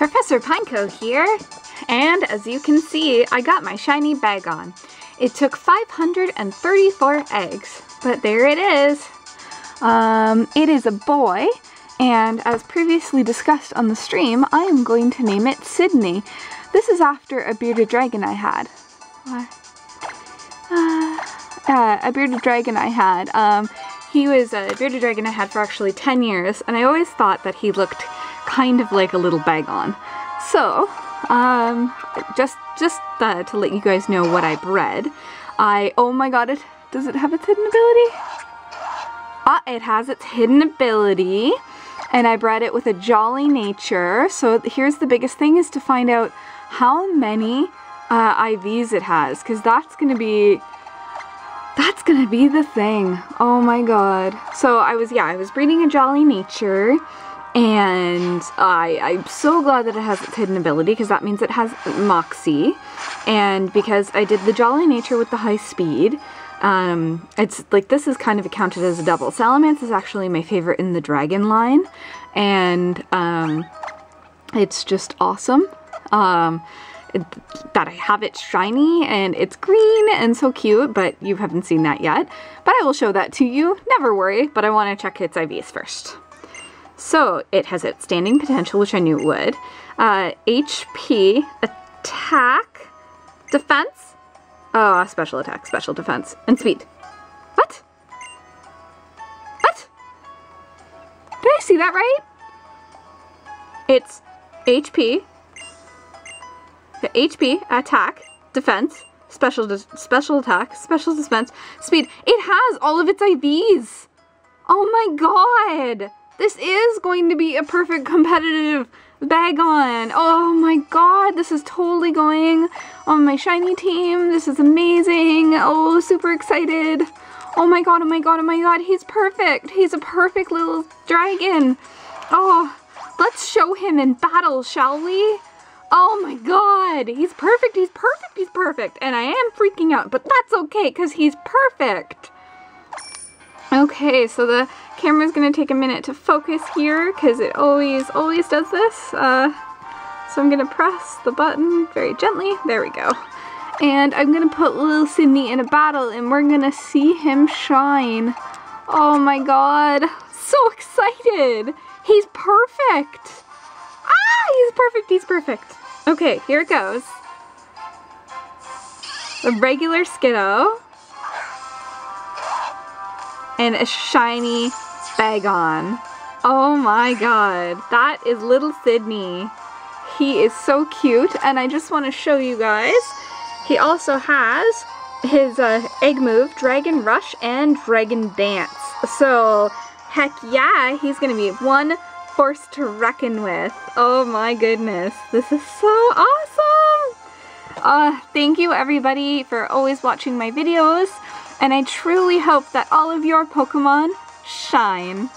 Professor Pineco here, and as you can see, I got my shiny Bagon. It took 534 eggs, but there it is. Um, it is a boy, and as previously discussed on the stream, I am going to name it Sydney. This is after a bearded dragon I had. Uh, uh, a bearded dragon I had. Um, he was a bearded dragon I had for actually 10 years, and I always thought that he looked kind of like a little Bagon. So, um, just just uh, to let you guys know what I bred, I, oh my god, it, does it have its hidden ability? Ah, it has its hidden ability, and I bred it with a jolly nature. So here's the biggest thing is to find out how many uh, IVs it has, because that's going to be that's gonna be the thing. Oh my god. So I was, yeah, I was breeding a Jolly Nature and I, I'm so glad that it has its hidden ability because that means it has Moxie. And because I did the Jolly Nature with the high speed, um, it's like this is kind of accounted as a double. Salamence is actually my favorite in the dragon line and um, it's just awesome. Um, that I have it shiny and it's green and so cute, but you haven't seen that yet. But I will show that to you, never worry, but I want to check its IVs first. So it has outstanding potential, which I knew it would. Uh, HP, attack, defense, oh, special attack, special defense, and speed. What? What? Did I see that right? It's HP, HP, attack, defense, special special attack, special defense, speed. It has all of its IVs. Oh my god. This is going to be a perfect competitive Bagon. Oh my god, this is totally going on my shiny team. This is amazing. Oh, super excited. Oh my god, oh my god, oh my god, he's perfect. He's a perfect little dragon. Oh, let's show him in battle, shall we? Oh my god, he's perfect, he's perfect, he's perfect. And I am freaking out, but that's okay because he's perfect. Okay, so the camera's gonna take a minute to focus here because it always, always does this. Uh, so I'm gonna press the button very gently. There we go. And I'm gonna put little Sydney in a battle and we're gonna see him shine. Oh my god, so excited. He's perfect. Ah, he's perfect, he's perfect. Okay, here it goes. A regular Skiddo. And a shiny Bagon. Oh my god. That is little Sydney. He is so cute and I just want to show you guys. He also has his uh, egg move, Dragon Rush and Dragon Dance. So heck yeah, he's going to be one force to reckon with. Oh my goodness, this is so awesome! Uh, thank you everybody for always watching my videos, and I truly hope that all of your Pokemon shine.